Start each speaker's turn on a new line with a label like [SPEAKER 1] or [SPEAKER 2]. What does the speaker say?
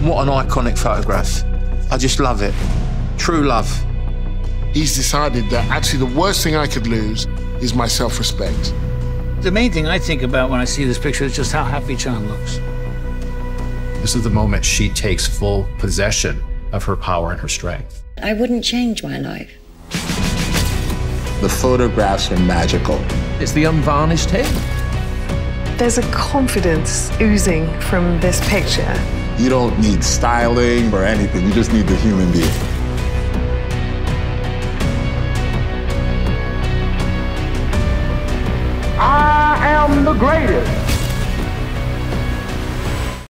[SPEAKER 1] what an iconic photograph. I just love it. True love.
[SPEAKER 2] He's decided that actually the worst thing I could lose is my self respect.
[SPEAKER 3] The main thing I think about when I see this picture is just how happy John looks.
[SPEAKER 4] This is the moment she takes full possession of her power and her strength.
[SPEAKER 5] I wouldn't change my life.
[SPEAKER 6] The photographs are magical.
[SPEAKER 4] It's the unvarnished him.
[SPEAKER 7] There's a confidence oozing from this picture.
[SPEAKER 6] You don't need styling or anything, you just need the human being.